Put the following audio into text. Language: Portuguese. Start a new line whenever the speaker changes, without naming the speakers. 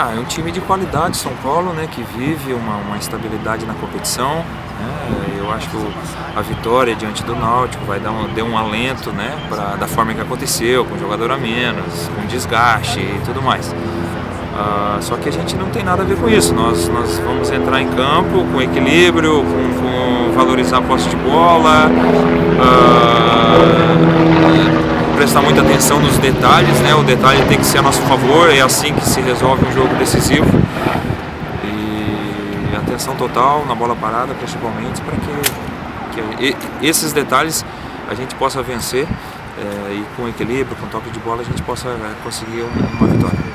Ah, é um time de qualidade São Paulo, né, que vive uma, uma estabilidade na competição. Né? Eu acho que a vitória diante do Náutico vai dar um, deu um alento, né, pra, da forma que aconteceu, com jogador a menos, com desgaste e tudo mais. Ah, só que a gente não tem nada a ver com isso. Nós, nós vamos entrar em campo com equilíbrio, com, com valorizar a posse de bola. Ah, prestar muita atenção nos detalhes, né? O detalhe tem que ser a nosso favor, é assim que se resolve um jogo decisivo. E atenção total na bola parada, principalmente, para que, que, esses detalhes a gente possa vencer é, e com equilíbrio, com toque de bola, a gente possa é, conseguir uma, uma vitória.